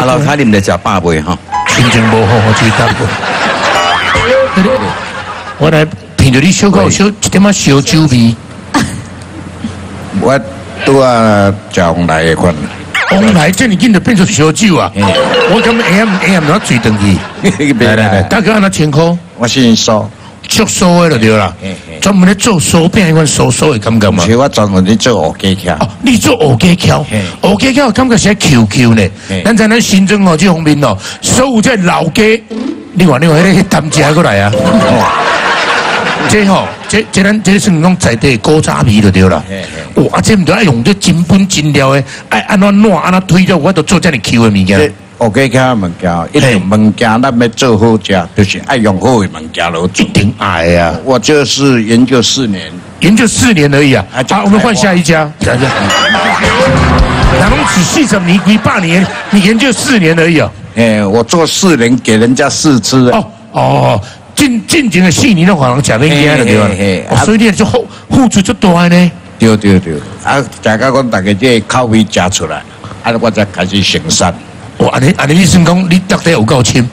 啊，老卡啉来食饱未吼？心情无好，我去答过。我来闻着你小口小一点仔烧酒味，我拄啊食往来的款，往来这么紧就变成烧酒啊！我感觉 AM AM 怎追登去？来来来，大哥安那千块，我先说，做酥的就对啦专门咧做酥饼，迄款酥酥的感觉嘛而。且我专门咧做乌鸡桥，哦，你做乌鸡桥嘿，乌鸡桥感觉是 Q Q 呢嘿。咱在咱新庄哦这方面哦，所有这老鸡，另外另外迄个担食过来啊。这吼，这这咱这算讲在地古早味就对啦。哇，这毋得爱用这真本真料的，爱安怎烂安怎推掉，我都做这么 Q 的物件。乌鸡桥的物件，一定物件咱要做好食，就是爱用好的物件来一。定爱啊！我就是研究四年，研究四年而已啊！好，我们换下一家。来来，咱们只四十年、几百年，你研究四年而已啊！哎，我做四年给人家试吃，哦哦，进进前的四年的话，人食免惊了对吧所以你就付付出足大呢。对对对，啊，大家讲大家这个口味食出来，啊，我才开始生产。哇，安尼安尼，你算讲你到底有够深？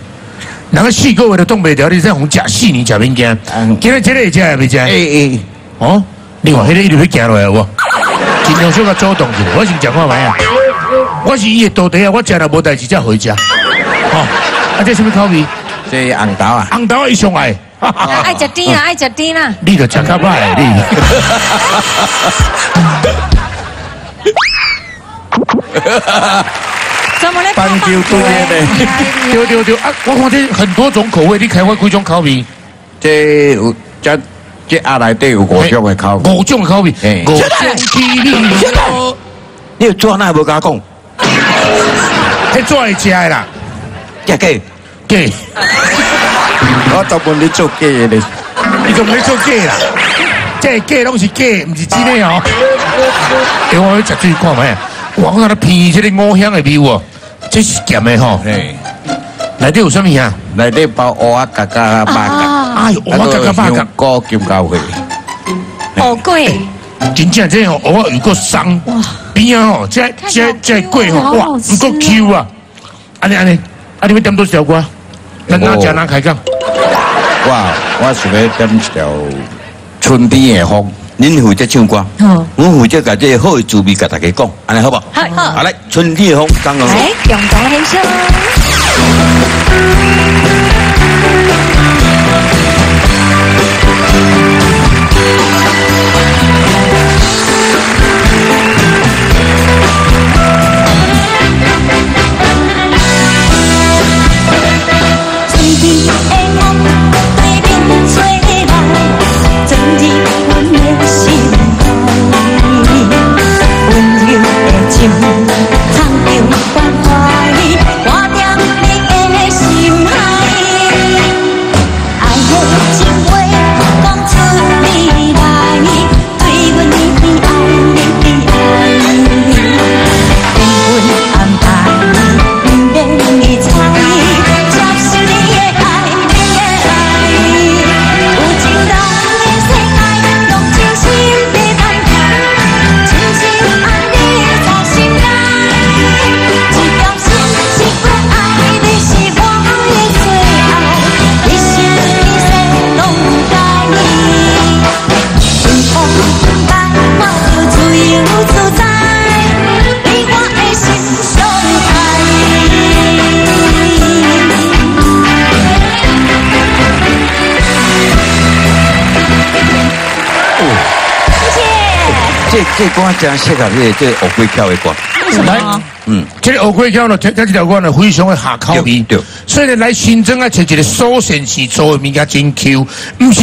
人个四个月都冻袂掉，你再红食四年食免惊嗯。今日这个会食也未食诶诶，哦，另外迄个一直要行落来有无？尽量小甲主动一点，我先讲看卖啊。我是伊的徒弟啊，我食了无代志才回家。哦，啊这什么口味？这红豆啊，红豆伊上爱。爱食甜啊，爱食甜啦。你就食较歹的你。怎么咧？棒球队的对对对啊！我看这很多种口味，你开发几种口味？这有这这鸭内底有五种的口味。五种口味，嘿五种起你哦，你有做那无甲我讲？迄做会食的啦？假假，假，我专门咧做假的咧，你就唔咧做假啦？这假拢是假，唔是真的哦。哎，我要食水看卖啊！哇，我看到偏这个五香的味哦，这是咸的吼。嘿，内底有什么呀？内底包蚵仔夹夹肉夹，哎呦，我刚刚八个，果金高血，好贵，真正这哦，我有个伤，边啊吼，这这这贵吼，哇，唔够 Q 啊！安尼安尼，啊你要点多少瓜？咱哪食哪开讲？哇，我想要点一条春天的风。恁负责唱歌，好我负责把这个好的滋味甲大家讲，安尼好不好？好好来，春天的风，刚刚好。来，共同献这这歌真适合这这乌龟跳的歌。来，嗯，这个乌龟跳呢，这这条歌呢非常的下口味对对，所以呢来新庄啊，找一个苏神是做的物件真 Q，不是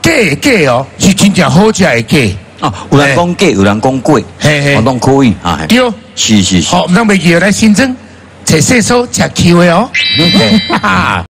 假的假哦，是真正好食的假。哦，有人讲假，有人讲贵，嘿嘿我拢可以啊。对，是是是。好，唔通袂记得来新庄，找细苏吃 Q 的哦。哈哈。